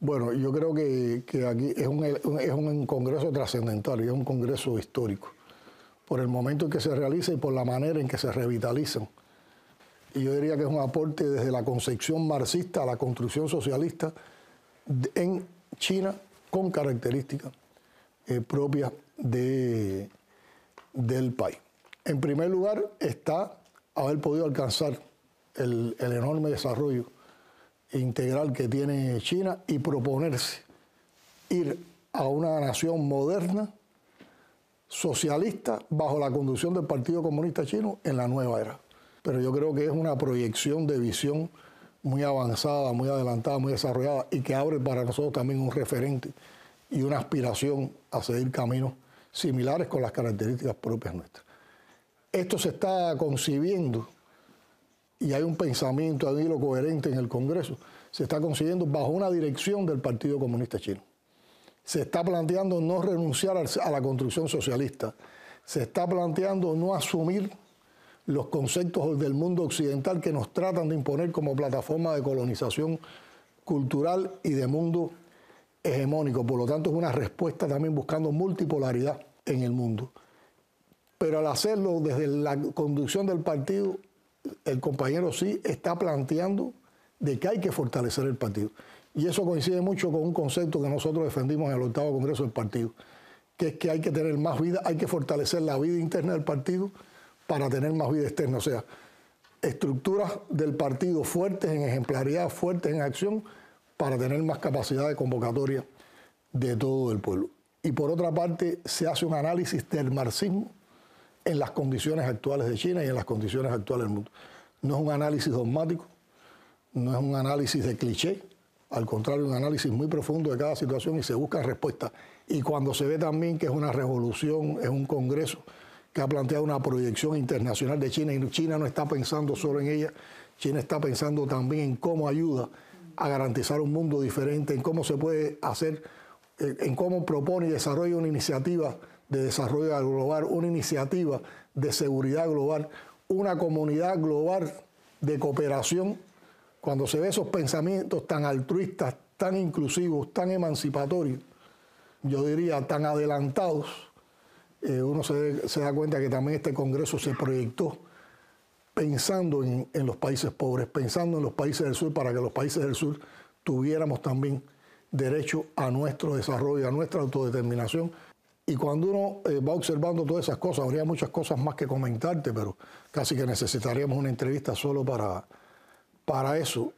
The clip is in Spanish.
Bueno, yo creo que, aquí es un, es un congreso trascendental y es un congreso histórico, por el momento en que se realiza y por la manera en que se revitalizan. Y yo diría que es un aporte desde la concepción marxista a la construcción socialista en China con características eh, propias de, del país. En primer lugar está haber podido alcanzar el, el enorme desarrollo integral que tiene China y proponerse ir a una nación moderna, socialista, bajo la conducción del Partido Comunista Chino en la nueva era. Pero yo creo que es una proyección de visión muy avanzada, muy adelantada, muy desarrollada y que abre para nosotros también un referente y una aspiración a seguir caminos similares con las características propias nuestras. Esto se está concibiendo y hay un pensamiento, hay un hilo coherente en el Congreso, se está consiguiendo bajo una dirección del Partido Comunista Chino. Se está planteando no renunciar a la construcción socialista, se está planteando no asumir los conceptos del mundo occidental que nos tratan de imponer como plataforma de colonización cultural y de mundo hegemónico. Por lo tanto, es una respuesta también buscando multipolaridad en el mundo. Pero al hacerlo desde la conducción del partido, el compañero sí está planteando de que hay que fortalecer el partido. Y eso coincide mucho con un concepto que nosotros defendimos en el octavo Congreso del partido, que es que hay que tener más vida, hay que fortalecer la vida interna del partido para tener más vida externa. O sea, estructuras del partido fuertes en ejemplaridad, fuertes en acción, para tener más capacidad de convocatoria de todo el pueblo. Y por otra parte, se hace un análisis del marxismo en las condiciones actuales de China y en las condiciones actuales del mundo. No es un análisis dogmático, no es un análisis de cliché, al contrario, un análisis muy profundo de cada situación y se buscan respuestas. Y cuando se ve también que es una revolución, es un congreso que ha planteado una proyección internacional de China y China no está pensando solo en ella, China está pensando también en cómo ayuda a garantizar un mundo diferente, en cómo se puede hacer, eh, en cómo propone y desarrolla una iniciativa de desarrollo global, una iniciativa de seguridad global, una comunidad global de cooperación, cuando se ve esos pensamientos tan altruistas, tan inclusivos, tan emancipatorios, yo diría tan adelantados, eh, uno se, da cuenta que también este Congreso se proyectó pensando en, en los países pobres, pensando en los países del sur, para que los países del sur tuviéramos también derecho a nuestro desarrollo, a nuestra autodeterminación, y cuando uno eh, va observando todas esas cosas, habría muchas cosas más que comentarte, pero casi que necesitaríamos una entrevista solo para, para eso.